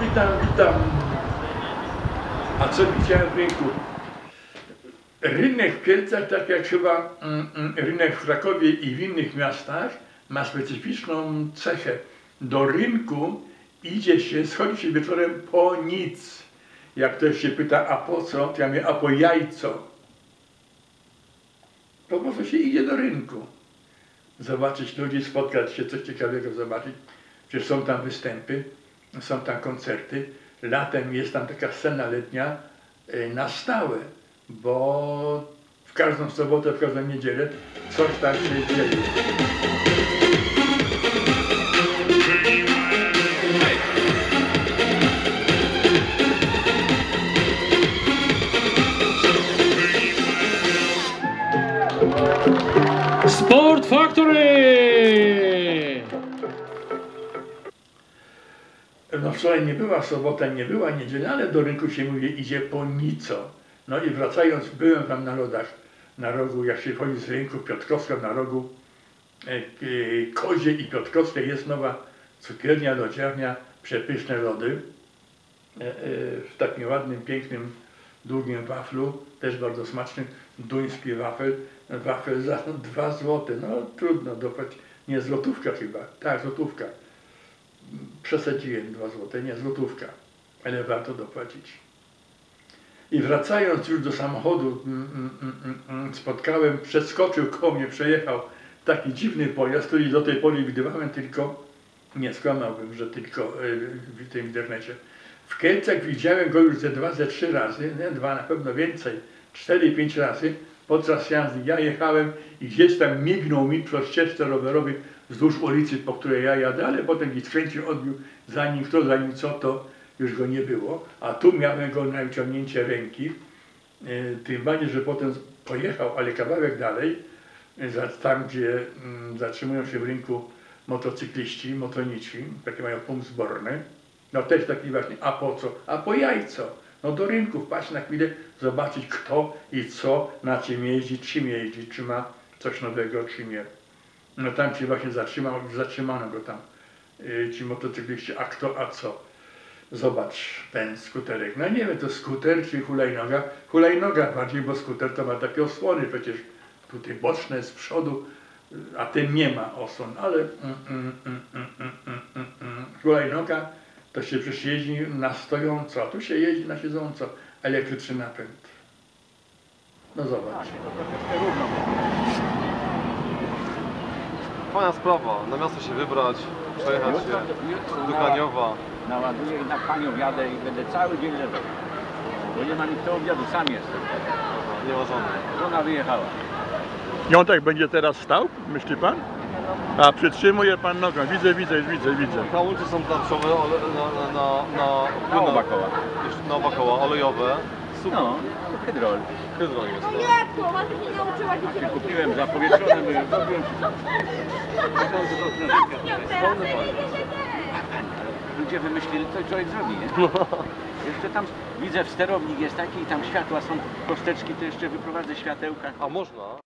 Witam, witam. A co widziałem w rynku? Rynek w Kielcach, tak jak chyba mm, mm, rynek w Krakowie i w innych miastach, ma specyficzną cechę. Do rynku idzie się, schodzi się wieczorem po nic. Jak ktoś się pyta, a po co, to ja mówię, a po jajco. Po prostu się idzie do rynku. Zobaczyć ludzi, spotkać się, coś ciekawego zobaczyć. Przecież są tam występy, są tam koncerty. Latem jest tam taka scena letnia y, na stałe, bo w każdą sobotę, w każdą niedzielę coś tam się dzieje. Sport Factory! No wczoraj nie była sobota, nie była niedziela, ale do rynku się mówi idzie po nico. No i wracając, byłem tam na lodach, na rogu, jak się chodzi z rynku Piotrkowska na rogu e, e, Kozie i Piotrkowskiej jest nowa cukiernia, lodziarnia, przepyszne lody. E, w takim ładnym, pięknym, długim waflu, też bardzo smacznym, duński wafel, wafel za 2 złote, no trudno dopłać, nie złotówka chyba, tak złotówka przesadziłem 2 złote, nie złotówka, ale warto dopłacić. I wracając już do samochodu, mm, mm, mm, spotkałem, przeskoczył koło mnie, przejechał taki dziwny pojazd, który do tej pory widywałem tylko, nie skłamałbym, że tylko e, w tym internecie. W Kielcach widziałem go już ze dwa, ze trzy razy, nie dwa, na pewno więcej, cztery, pięć razy. Podczas jazdy ja jechałem i gdzieś tam mignął mi przez ścieżce rowerowej wzdłuż ulicy, po której ja jadę, ale potem gdzieś skręcił, odbił, zanim kto, zanim co, to już go nie było. A tu miałem go na wyciągnięcie ręki. E, Tym bardziej, że potem pojechał, ale kawałek dalej, e, tam gdzie mm, zatrzymują się w rynku motocykliści, motonici, takie mają punkt zborny. No też taki właśnie, a po co? A po jajco. No do rynku wpaść na chwilę, zobaczyć kto i co, na czym jeździ, czym jeździ, czy ma coś nowego, czy nie. No tam się właśnie zatrzymał, zatrzymano go tam, yy, ci motocykliści, a kto, a co. Zobacz ten skuterek. No nie wiem, to skuter czy hulajnoga. Hulajnoga bardziej, bo skuter to ma takie osłony przecież tutaj boczne z przodu, a ten nie ma osłon, ale mm, mm, mm, mm, mm, mm, hulajnoga to się przecież jeździ na stojąco, a tu się jeździ na siedząco, elektryczny napęd. No zobacz. Fajna sprawa, na miasto się wybrać, przejechać się do Kaniowa. Naładuję i na panią jadę i będę cały dzień leżał. Bo nie ma nikt do obiadu, sam jestem. Nie ma żony. Żona wyjechała. Jątek będzie teraz stał, myśli pan? A przytrzymuje pan nogą. Widzę, widzę, widzę, widzę. Hamulce są tarczowe ole, na, na, na, na, Na oba koła. Jeszcze Na oba koła, olejowe. Super. No, to hydrol. Hydron jest. No nie, to ona się nie nauczyła dzieci robić. Kupiłem zapowietrzone, były, robiłem wszystko. Myślałem, że to troszeczkę. Nie, teraz nie, nie, nie, nie. Ludzie wymyślili, co człowiek zrobi, nie? Jeszcze tam widzę, w sterownik jest taki i tam światła są, kosteczki, to jeszcze wyprowadzę światełka. A można?